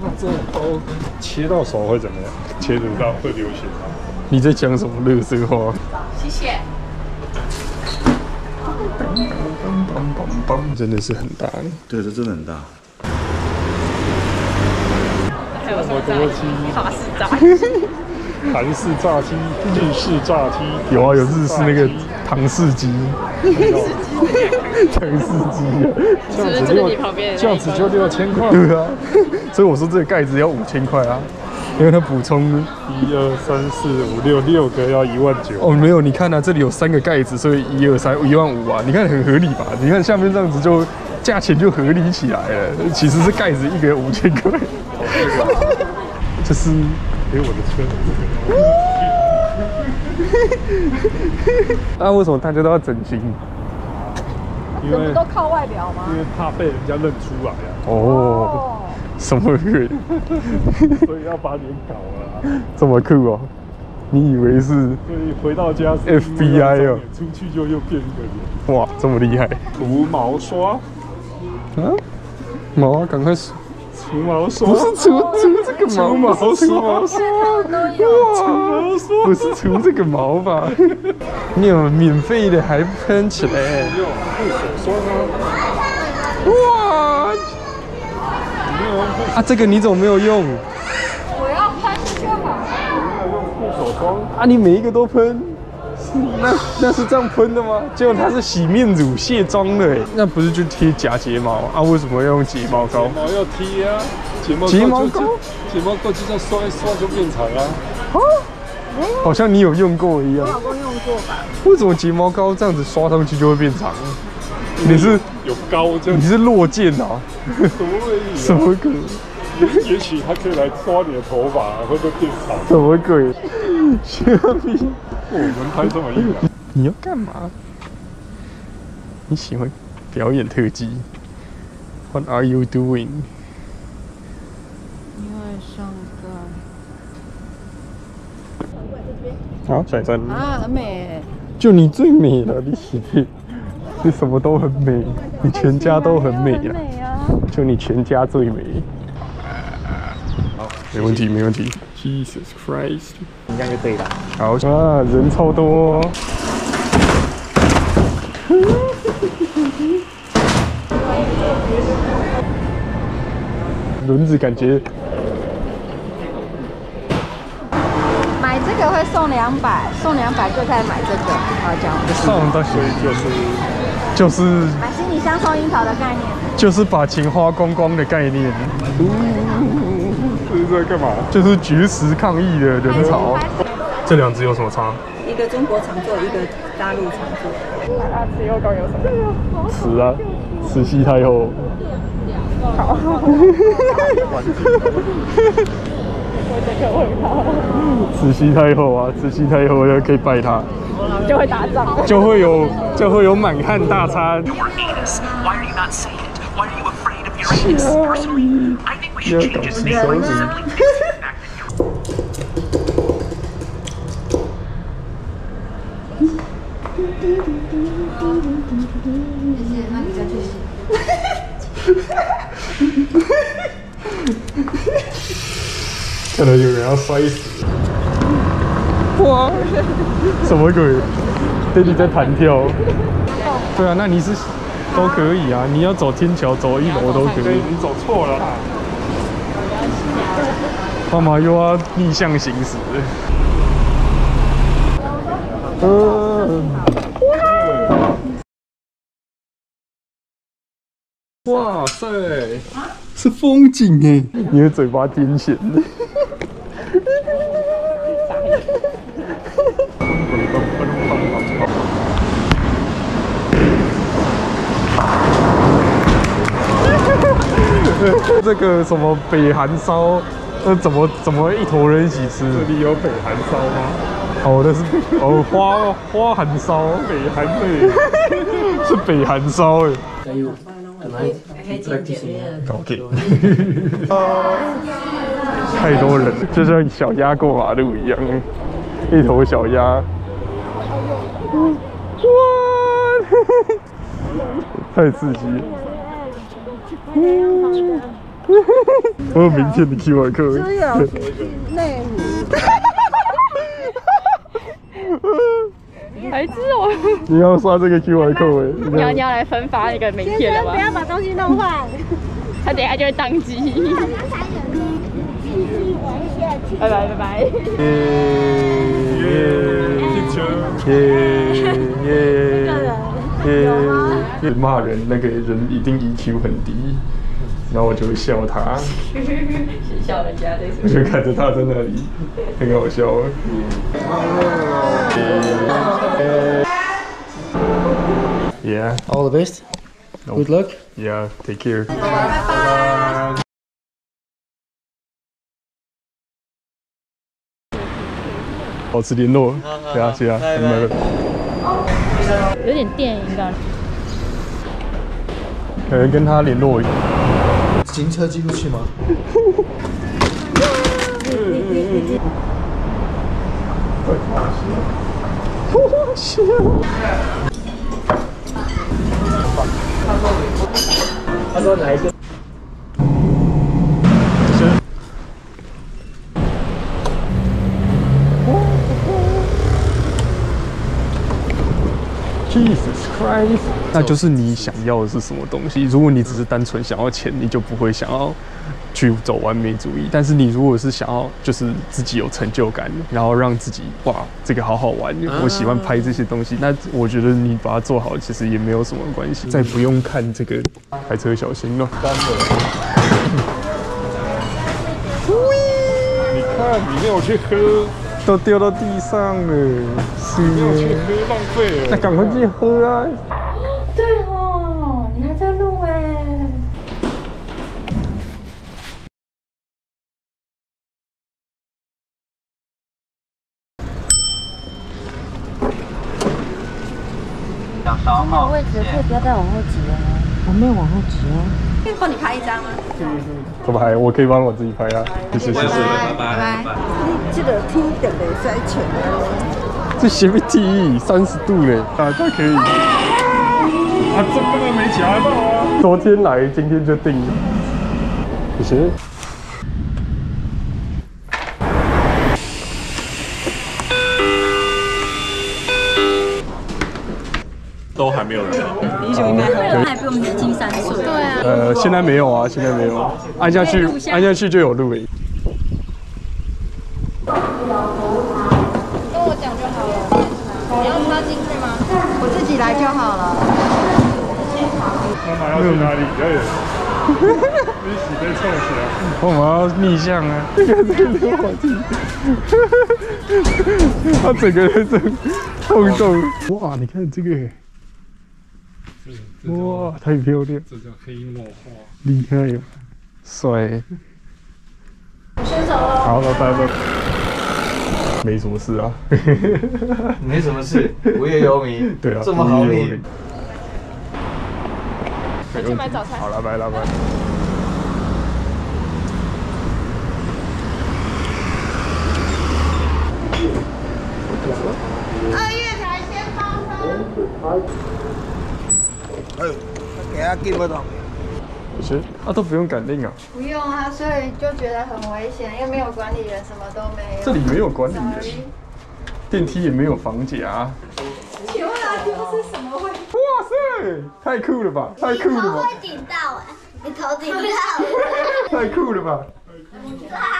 那这刀切到手会怎么样？切得到会流血吗？你在讲什么乐色话？谢谢。真的是很大呢。对，这真的很大。还有什么炸鸡？法式炸韩式炸鸡、日式炸鸡，有啊，有日式那个唐式鸡，唐式鸡。啊，这样子六这样子就六千块。对啊，所以我说这个盖子要五千块啊，因为它补充一二三四五六六个要一万九。哦，没有，你看啊，这里有三个盖子，所以一二三一万五啊，你看很合理吧？你看下面这样子就价钱就合理起来了，其实是盖子一个五千块，就是哎，我的车，那，为什么大家都要整形？因为都靠外表吗？因为怕被人家认出来啊，哦，什么鬼？所以要把脸搞了啊。这么酷哦？你以为是所以回到家是 FBI 哦出去就又变一个脸。哇这么厉害？涂毛刷，啊？毛啊，赶快除！毛刷，不是除除这个毛，除毛不是除毛刷，不是除这个毛吧？你有免费的还喷起来？用护手霜啊，哇！啊，这个你怎么没有用？我要喷就好。没有用护手霜，啊，你每一个都喷？那那是这样喷的吗？结果它是洗面乳卸妆的哎，那不是就贴假睫毛啊？为什么要用睫毛膏睫？毛要贴啊，睫毛睫毛膏睫毛膏就这样刷一刷就变长啊。好像你有用过一样。老公用过吧？为什么睫毛膏这样子刷上去就会变长？你是有膏这样你是落剑啊？对什么鬼？也也许它可以来抓你的头发，会不会变长？什么鬼？虾米？我们拍这么硬啊，你要干嘛？你喜欢表演特技？What are you doing？因为上个好，甩针。啊，很美。就你最美了，你喜欢你什么都很美，你全家都很美啊，美啊！就你全家最美。好，没问题，没问题。Jesus Christ！你这样就对了。好啊，人超多、哦。轮子感觉买这个会送两百，送两百就再买这个。好，这样。上到所以就是就是买行李箱送樱桃的概念。就是把钱花光光的概念，这是在干嘛？就是绝食抗议的人潮。这两只有什么差？一个中国常做，一个大陆常做。慈啊，慈禧太后。好慈禧太后啊，慈禧太后要可以拜她，就会打仗。就会有就会有满汉大餐。要哈哈哈哈哈哈。看到有人要摔死，哇！什么鬼？弟弟在弹跳。对啊，那你是都可以啊，你要走天桥、走一楼都可以。你走错了啦。干嘛又要逆向行驶？嗯。哇塞，是风景哎！你的嘴巴癫痫 这个什么北韩烧，那怎么怎么一坨人一起吃？这里有北韩烧吗？哦，那是哦花花韩烧，北韩妹，是北韩烧哎。OK，太多人，就像小鸭过马路一样，一头小鸭。哇，太刺激了！我有明天的 QR code。只有内湖。白痴哦！你要刷这个 QR code 哎、你要你要来分发那个明天的吗？不要把东西弄坏。他等一下就会宕机。拜拜拜拜。耶耶耶耶耶！骂人那个人一定 EQ 很低，然后我就会笑他，笑人家这我就看着他在那里，很好笑。Yeah, All the best. Good luck. yeah, take care. 保持联络，对啊，对啊，拜拜。有点电影感。可能跟他联络。行车记录器吗？他说哪一个？那就是你想要的是什么东西。如果你只是单纯想要钱，你就不会想要去走完美主义。但是你如果是想要就是自己有成就感，然后让自己哇这个好好玩，我喜欢拍这些东西，那我觉得你把它做好，其实也没有什么关系。再不用看这个开车小心了。你看，你没有去喝，都掉到地上了，是没有去喝，浪费了。那赶快去喝啊！对哦，你还在录哎。没有位置，可以不要再往后挤了吗？我没有往后挤哦。帮你拍一张吗？怎么还？我可以帮我自己拍啊！谢谢谢谢。拜拜。记得听点的塞钱这斜不 T 三十度嘞，啊，这可以。啊，这根本没夹到啊！昨天来，今天就定了。谢谢。都还没有人。他也比我们年轻三岁。对啊。呃，现在没有啊，现在没有。按下去，按下去就有录诶。跟我讲就好了。你要插进去吗？我自己来就好了。妈妈要去哪里？比较远。你洗被臭死了。我们要逆向啊！这个这个溜滑梯，他整个人在动动。哇，你看这个，哇，太漂亮，这叫黑墨画。厉害哟，帅。我先走了。好，了拜拜。没什么事啊。没什么事，无业游民。对啊，这么好命无业游民。去买早餐。好，了拜了拜。二月才先发车。哎，给他给不到。是啊，都不用感应啊。不用啊，所以就觉得很危险，又没有管理员，什么都没有。这里没有管理员，电梯也没有防夹。请问阿丢是什么味？哇塞，太酷了吧！太酷了吧！顶到哎、你头顶到。太酷了吧！